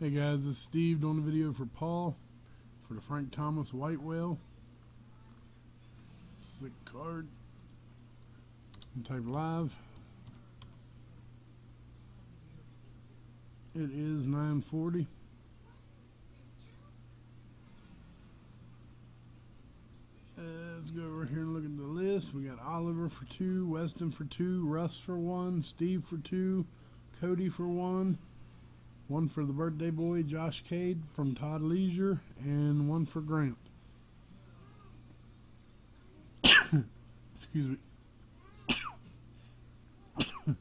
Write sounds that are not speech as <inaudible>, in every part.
Hey guys, this is Steve doing a video for Paul for the Frank Thomas White Whale. Slick card. And type live. It is 940. Uh, let's go over here and look at the list. We got Oliver for two, Weston for two, Russ for one, Steve for two, Cody for one. One for the birthday boy, Josh Cade from Todd Leisure, and one for Grant. <coughs> Excuse me. <coughs>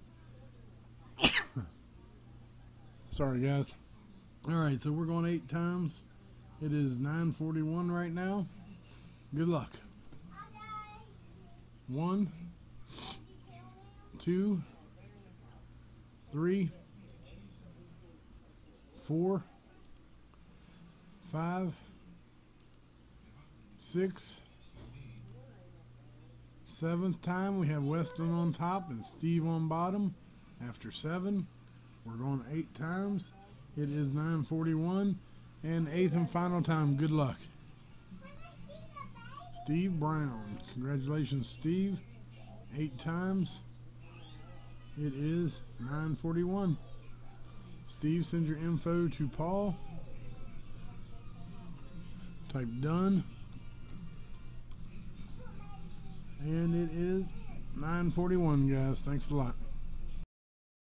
Sorry, guys. All right, so we're going eight times. It is 941 right now. Good luck. One, two, three four, five, six, seventh time we have Weston on top and Steve on bottom. After seven, we're going eight times. It is 941 and eighth and final time. Good luck. Steve Brown. Congratulations, Steve. Eight times. It is 941. Steve, send your info to Paul. Type done. And it is 941, guys. Thanks a lot.